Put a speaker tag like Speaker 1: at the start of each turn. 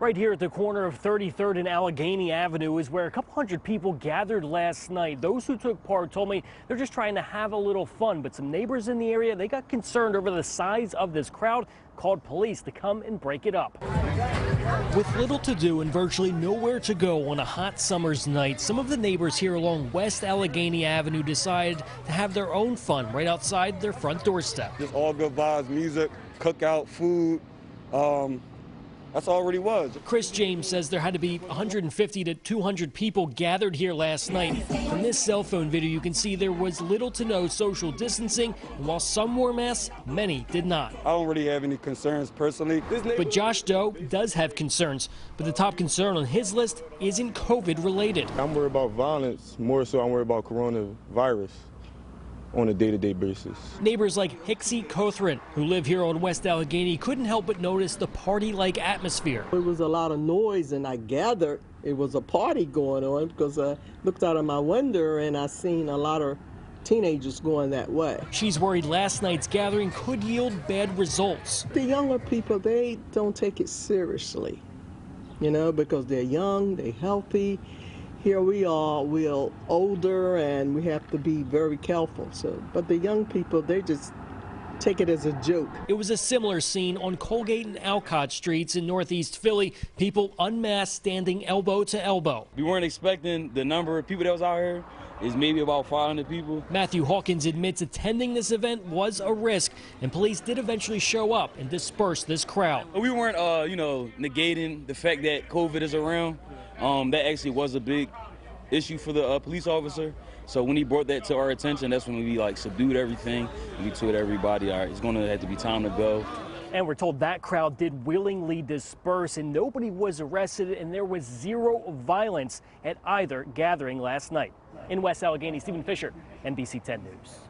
Speaker 1: Right here at the corner of 33rd and Allegheny Avenue is where a couple hundred people gathered last night. Those who took part told me they're just trying to have a little fun, but some neighbors in the area, they got concerned over the size of this crowd, called police to come and break it up. With little to do and virtually nowhere to go on a hot summer's night, some of the neighbors here along West Allegheny Avenue decided to have their own fun right outside their front doorstep.
Speaker 2: Just all good vibes, music, cookout, food. Um, that's all it really was.
Speaker 1: Chris James says there had to be 150 to 200 people gathered here last night. From this cell phone video, you can see there was little to no social distancing, and while some wore masks, many did not.
Speaker 2: I don't really have any concerns personally.
Speaker 1: But Josh Doe does have concerns, but the top concern on his list isn't COVID related.
Speaker 3: I'm worried about violence, more so I'm worried about coronavirus on a day-to-day basis.
Speaker 1: Neighbors like Hixie Cothran, who live here on West Allegheny, couldn't help but notice the party-like atmosphere.
Speaker 4: It was a lot of noise, and I gathered it was a party going on because I looked out of my window and I seen a lot of teenagers going that way.
Speaker 1: She's worried last night's gathering could yield bad results.
Speaker 4: The younger people, they don't take it seriously, you know, because they're young, they're healthy, here we are, we're older and we have to be very careful. So, but the young people, they just take it as a joke.
Speaker 1: It was a similar scene on Colgate and Alcott streets in Northeast Philly. People unmasked, standing elbow to elbow.
Speaker 5: We weren't expecting the number of people that was out here is maybe about 500 people.
Speaker 1: Matthew Hawkins admits attending this event was a risk, and police did eventually show up and disperse this crowd.
Speaker 5: We weren't, uh, you know, negating the fact that COVID is around. Um, that actually was a big issue for the uh, police officer. So when he brought that to our attention, that's when we like subdued everything. We told everybody, all right, it's going to have to be time to go.
Speaker 1: And we're told that crowd did willingly disperse and nobody was arrested and there was zero violence at either gathering last night. In West Allegheny, Steven Fisher, NBC 10 News.